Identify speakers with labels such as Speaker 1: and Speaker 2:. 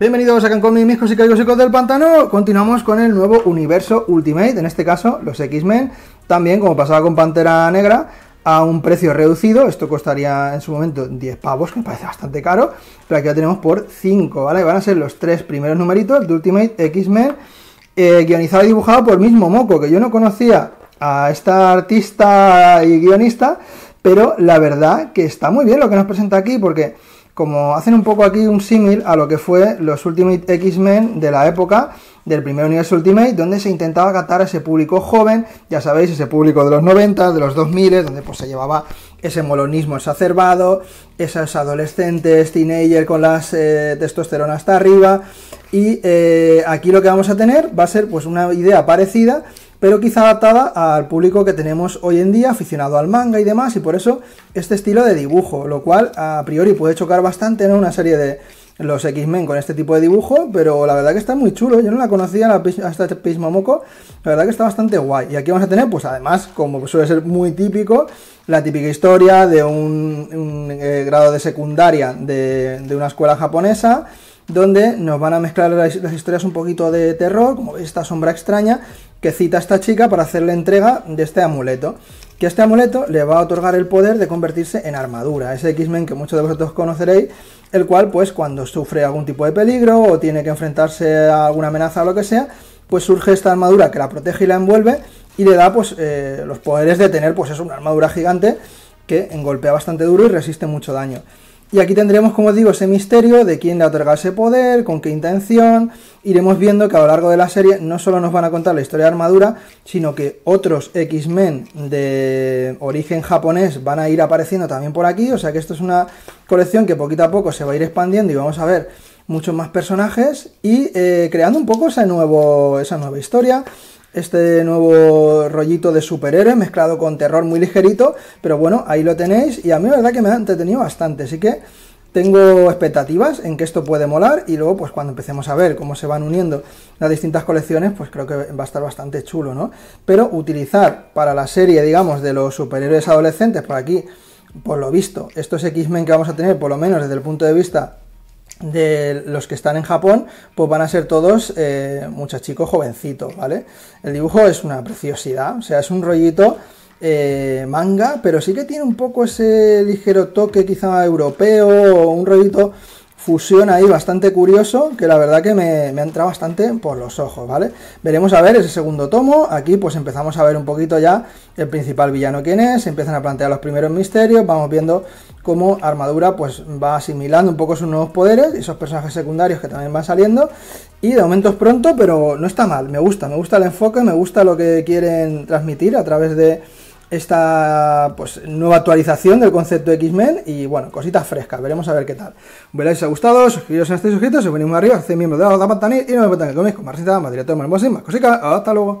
Speaker 1: Bienvenidos a Cancom mis y Icos del Pantano. Continuamos con el nuevo universo Ultimate, en este caso los X-Men, también como pasaba con Pantera Negra, a un precio reducido. Esto costaría en su momento 10 pavos, que me parece bastante caro, pero aquí lo tenemos por 5, ¿vale? Van a ser los tres primeros numeritos de Ultimate X-Men, eh, guionizado y dibujado por el mismo Moco, que yo no conocía a esta artista y guionista, pero la verdad que está muy bien lo que nos presenta aquí, porque como hacen un poco aquí un símil a lo que fue los Ultimate X-Men de la época del primer universo Ultimate, donde se intentaba captar a ese público joven, ya sabéis, ese público de los 90, de los 2000, donde pues se llevaba ese molonismo exacerbado, esos adolescentes, teenagers con las eh, hasta arriba, y eh, aquí lo que vamos a tener va a ser pues una idea parecida, pero quizá adaptada al público que tenemos hoy en día, aficionado al manga y demás, y por eso este estilo de dibujo, lo cual a priori puede chocar bastante en una serie de los X-Men con este tipo de dibujo, pero la verdad que está muy chulo, yo no la conocía hasta este Pismomoco, la verdad que está bastante guay. Y aquí vamos a tener, pues además, como suele ser muy típico, la típica historia de un, eh, grado de secundaria de, de una escuela japonesa, donde nos van a mezclar las, historias un poquito de terror, como esta sombra extraña, que cita a esta chica para hacerle entrega de este amuleto. Que este amuleto le va a otorgar el poder de convertirse en armadura, ese X-Men que muchos de vosotros conoceréis, el cual pues cuando sufre algún tipo de peligro o tiene que enfrentarse a alguna amenaza o lo que sea, pues surge esta armadura que la protege y la envuelve y le da pues eh, los poderes de tener pues es una armadura gigante que golpea bastante duro y resiste mucho daño. Y aquí tendremos, como digo, ese misterio de quién le ha otorgado ese poder, con qué intención. Iremos viendo que a lo largo de la serie no solo nos van a contar la historia de Armadura, sino que otros X-Men de origen japonés van a ir apareciendo también por aquí. O sea que esto es una colección que poquito a poco se va a ir expandiendo y vamos a ver muchos más personajes y eh, creando un poco esa, nuevo, esa nueva historia este nuevo rollito de superhéroe mezclado con terror muy ligerito, pero bueno, ahí lo tenéis y a mí verdad que me ha entretenido bastante, así que tengo expectativas en que esto puede molar y luego pues cuando empecemos a ver cómo se van uniendo las distintas colecciones, pues creo que va a estar bastante chulo, ¿no? Pero utilizar para la serie, digamos, de los superhéroes adolescentes, por aquí, por lo visto, estos X-Men que vamos a tener, por lo menos desde el punto de vista de los que están en Japón, pues van a ser todos eh, muchachicos jovencitos, ¿vale? El dibujo es una preciosidad, o sea, es un rollito eh, manga, pero sí que tiene un poco ese ligero toque quizá europeo, o un rollito fusión ahí bastante curioso, que la verdad que me, me, ha entrado bastante por los ojos, ¿vale? Veremos a ver ese segundo tomo, aquí pues empezamos a ver un poquito ya el principal villano quién es, se empiezan a plantear los primeros misterios, vamos viendo cómo Armadura pues va asimilando un poco sus nuevos poderes y esos personajes secundarios que también van saliendo, y de momento es pronto, pero no está mal, me gusta, me gusta el enfoque, me gusta lo que quieren transmitir a través de esta pues, nueva actualización del concepto X-Men y bueno, cositas frescas, veremos a ver qué tal. Veréis si os ha gustado, suscribiros a este suscritos, si venimos arriba, hacéis miembro de la pantalla y no me que coméis con más receta, más directo, más más cositas, hasta luego.